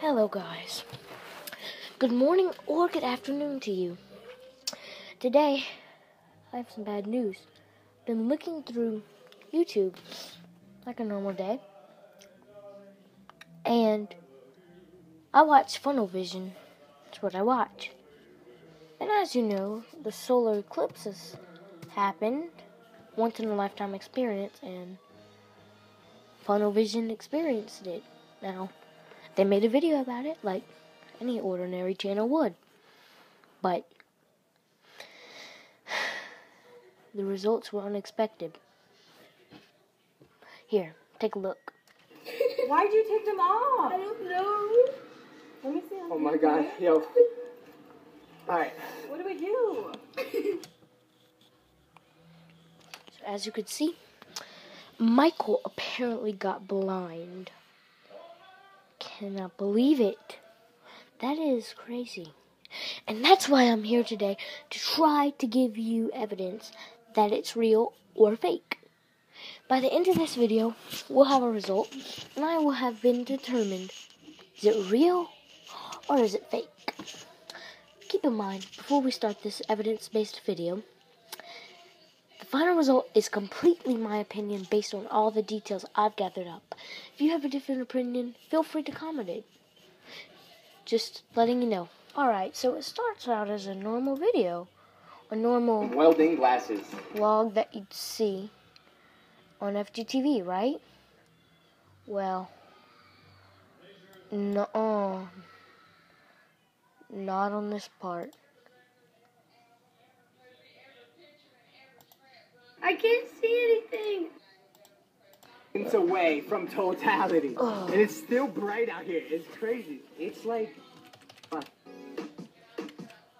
Hello, guys. Good morning or good afternoon to you. Today, I have some bad news. Been looking through YouTube like a normal day, and I watch Funnel Vision. That's what I watch. And as you know, the solar eclipses happened, once in a lifetime experience, and Funnel Vision experienced it. Now, they made a video about it like any ordinary channel would. But the results were unexpected. Here, take a look. Why'd you take them off? I don't know. Let me see. Oh my god, yo. Alright. What do we do? So as you could see, Michael apparently got blind. Cannot believe it. That is crazy. And that's why I'm here today to try to give you evidence that it's real or fake. By the end of this video, we'll have a result, and I will have been determined is it real or is it fake? Keep in mind, before we start this evidence based video, the final result is completely my opinion based on all the details I've gathered up. If you have a different opinion, feel free to comment it. Just letting you know. Alright, so it starts out as a normal video. A normal Welding glasses. vlog that you'd see on FGTeeV, right? Well, no, uh, not on this part. I can't see anything. It's away from totality. Ugh. And it's still bright out here. It's crazy. It's like uh,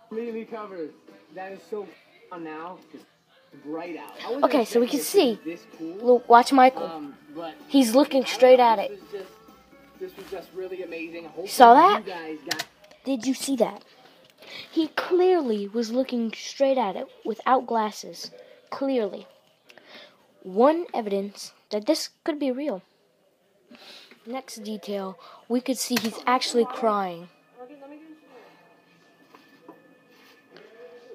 completely covers. That is so on now. It's bright out. Okay, so we can expecting it to see. This cool. Look, watch Michael. Um, but He's looking straight know, at it. just- this was just really amazing. Hopefully saw that? You guys got Did you see that? He clearly was looking straight at it without glasses. Clearly. One evidence that this could be real. Next detail, we could see he's actually crying.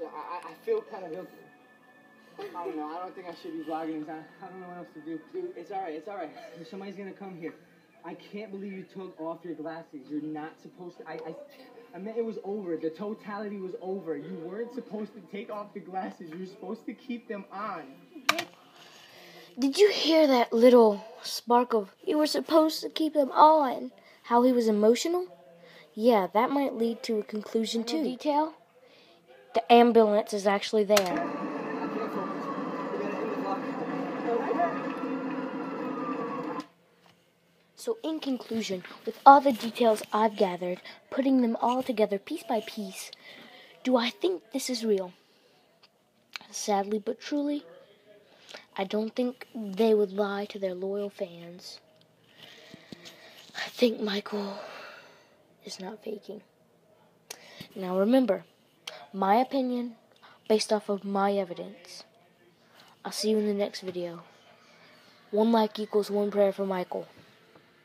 I, feel kind of guilty. I don't know. I don't think I should be vlogging. I, don't know what else to do. Dude, it's alright. It's alright. Somebody's gonna come here. I can't believe you took off your glasses. You're not supposed to. I, I, I meant it was over. The totality was over. You weren't supposed to take off the glasses. You're supposed to keep them on. Did you hear that little spark of you were supposed to keep them on? How he was emotional? Yeah, that might lead to a conclusion too. Detail? The ambulance is actually there. I can't focus. We gotta end the vlog. So, in conclusion, with all the details I've gathered, putting them all together piece by piece, do I think this is real? Sadly but truly, I don't think they would lie to their loyal fans. I think Michael is not faking. Now remember, my opinion based off of my evidence. I'll see you in the next video. One like equals one prayer for Michael.